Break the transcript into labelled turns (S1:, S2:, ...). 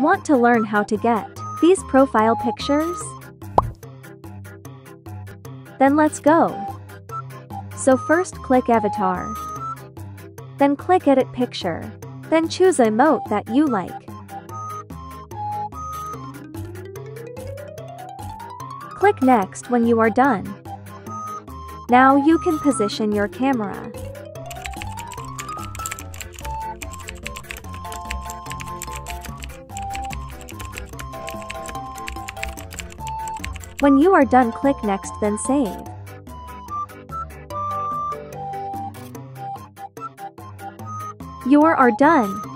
S1: Want to learn how to get these profile pictures? Then let's go. So first click avatar. Then click edit picture. Then choose a emote that you like. Click next when you are done. Now you can position your camera. When you are done click next then save. You are done.